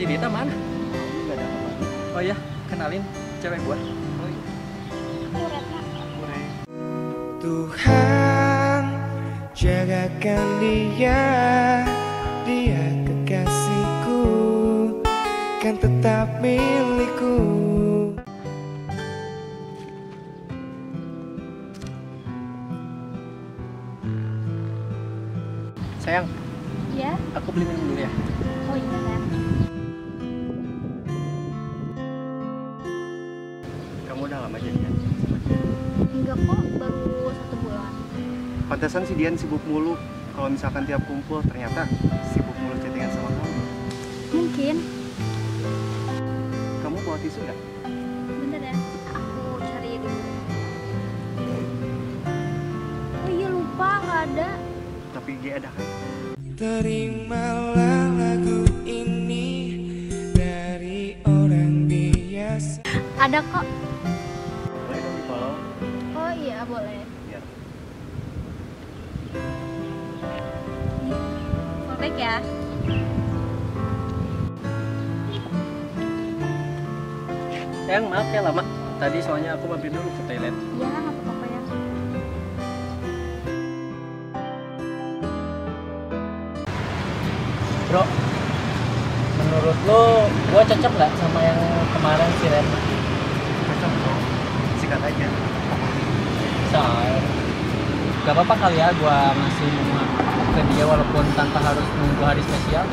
Si Dita mana? Nggak ada apa. Oh iya, kenalin cewek gua. Oh iya. Tuhan jagakan dia Dia kekasihku Kan tetap milikku Sayang, Ya? aku beli minum dulu ya. Oh iya kan. Kamu udah lama jadian sama dia? Enggak kok, baru satu bulan. Pantesan si Dian sibuk mulu. Kalau misalkan tiap kumpul ternyata sibuk mulu chattingan sama kamu. Mungkin. Kamu bawa tisu nggak? Bentar ya, aku cari dulu. Oh iya lupa, nggak ada. Tapi dia ada kan? Terimalah lagu ini Dari orang biasa Ada kok. Boleh dong di follow. Oh iya, boleh. Fallback ya. Sayang, maaf ya lama. Tadi soalnya aku mampir dulu ke toilet. Iya, Bro, menurut lo gua cocok nggak sama yang kemarin si Ren? cocok dong. Sikat aja. Say, gak apa-apa kali ya gua ngasih bunga ke dia walaupun tanpa harus nunggu hari spesial.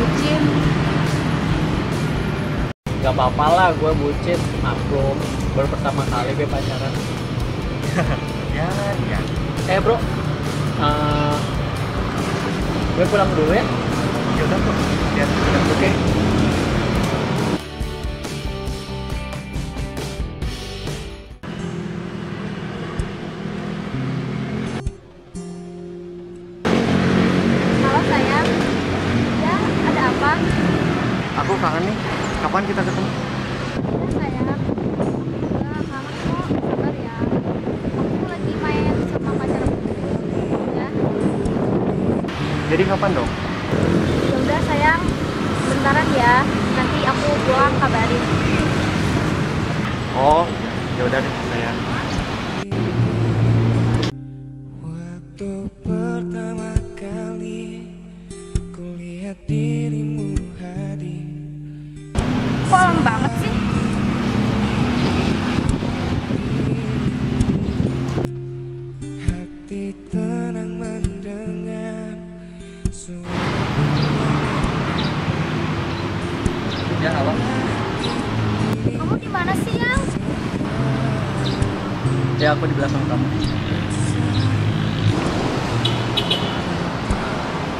Bucin. Gak apa-apa lah gue bucin, maklum baru pertama kali gue pacaran. Ya, ya. Eh bro, eh, gue pulang dulu ya. Ya udah kok. Biar Oke. Halo sayang. Ya, ada apa? Aku kangen nih. Kapan kita ketemu? Ya sayang. Ya, kangen kok. Sabar ya. Aku lagi main sama pacar aku. Ya. Jadi kapan dong? Ya udah sayang. Bentaran ya. Nanti aku pulang kabarin. Oh, ya udah deh sayang. Kamu di mana sih, Yang? Ya aku di belakang kamu.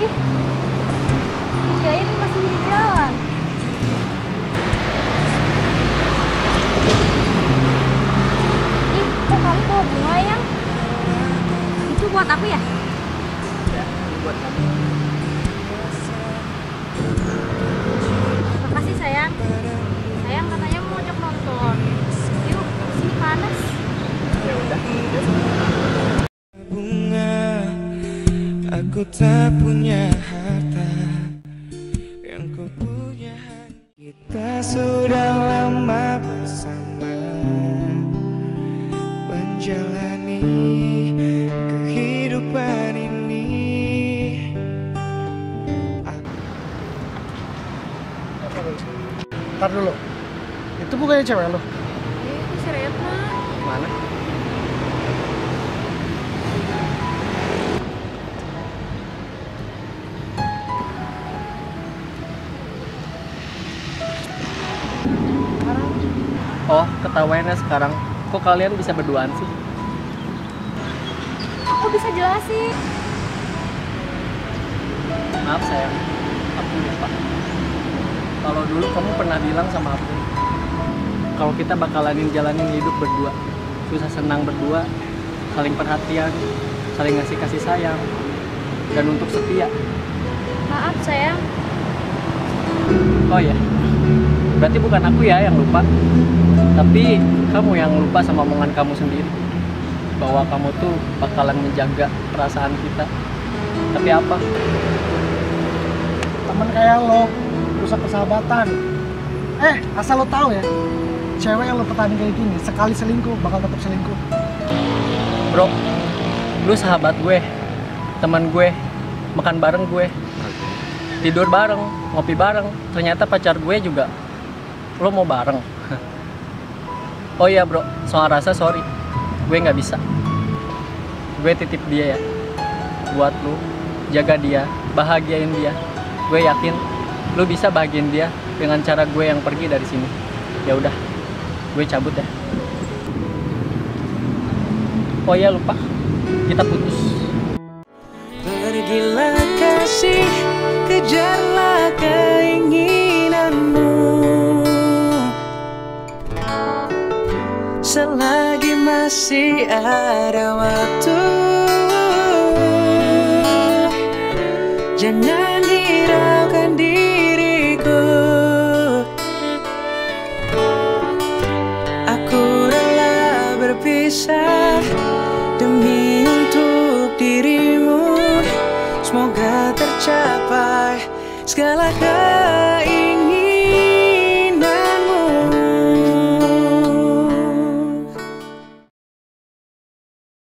Ih. Aku tak punya harta Yang ku punya Kita sudah lama bersama Menjalani kehidupan ini Ntar dulu. Itu bukannya cewek lo? Eh, itu si Retna. Mana? Oh, ketahuannya sekarang. Kok kalian bisa berduaan sih? Aku bisa jelasin. Maaf sayang, aku lupa. Kalau dulu kamu pernah bilang sama aku, kalau kita bakalanin jalanin hidup berdua, susah senang berdua, saling perhatian, saling ngasih kasih sayang, dan untuk setia. Maaf, sayang. Oh ya, berarti bukan aku ya yang lupa, tapi kamu yang lupa sama omongan kamu sendiri, bahwa kamu tuh bakalan menjaga perasaan kita Tapi apa? Temen kayak lo, rusak persahabatan. Eh, asal lo tahu ya, cewek yang lo pertahanin kayak gini, sekali selingkuh, bakal tetap selingkuh. Bro, lu sahabat gue, teman gue, makan bareng gue, tidur bareng, ngopi bareng. Ternyata pacar gue juga, lo mau bareng. oh iya bro, soal rasa sorry, gue nggak bisa. Gue titip dia ya, buat lu, jaga dia, bahagiain dia. Gue yakin lu bisa bahagiain dia dengan cara gue yang pergi dari sini. Ya udah, gue cabut ya. Oh iya lupa, kita putus. Pergilah kasih, kejarlah masih ada waktu. Jangan hiraukan diriku. Aku rela berpisah Demi untuk dirimu. Semoga tercapai segala